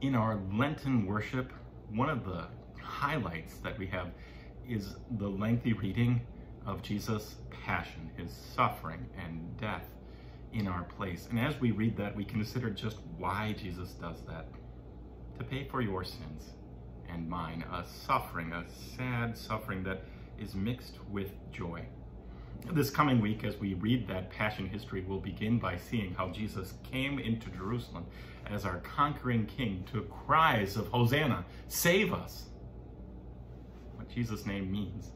in our Lenten worship, one of the highlights that we have is the lengthy reading of Jesus' passion, his suffering and death in our place. And as we read that, we consider just why Jesus does that. To pay for your sins and mine, a suffering, a sad suffering that is mixed with joy. This coming week, as we read that passion history, we'll begin by seeing how Jesus came into Jerusalem as our conquering king to cries of Hosanna, save us. What Jesus' name means,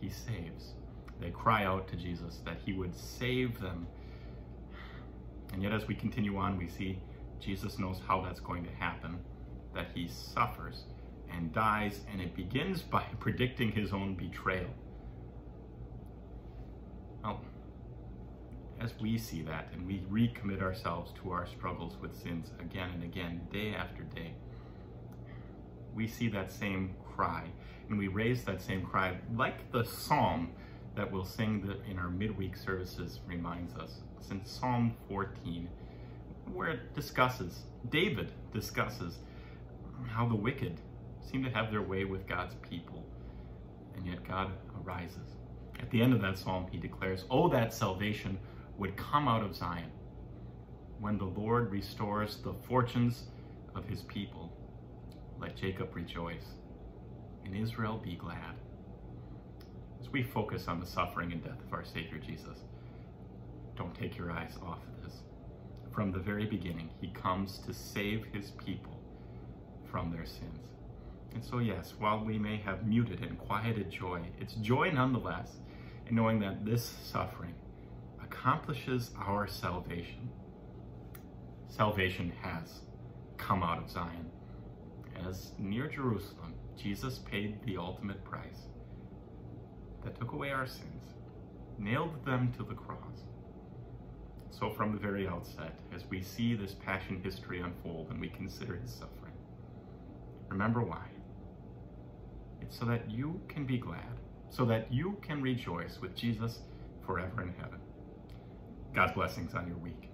he saves. They cry out to Jesus that he would save them. And yet as we continue on, we see Jesus knows how that's going to happen, that he suffers and dies, and it begins by predicting his own betrayal. Well, as we see that and we recommit ourselves to our struggles with sins again and again, day after day, we see that same cry and we raise that same cry like the psalm that we'll sing in our midweek services reminds us. It's in Psalm 14 where it discusses, David discusses how the wicked seem to have their way with God's people and yet God arises. At the end of that psalm, he declares, Oh, that salvation would come out of Zion when the Lord restores the fortunes of his people. Let Jacob rejoice and Israel be glad. As we focus on the suffering and death of our Savior Jesus, don't take your eyes off of this. From the very beginning, he comes to save his people from their sins. And so, yes, while we may have muted and quieted joy, it's joy nonetheless in knowing that this suffering accomplishes our salvation. Salvation has come out of Zion. As near Jerusalem, Jesus paid the ultimate price that took away our sins, nailed them to the cross. So from the very outset, as we see this passion history unfold and we consider his suffering, remember why. So that you can be glad, so that you can rejoice with Jesus forever in heaven. God's blessings on your week.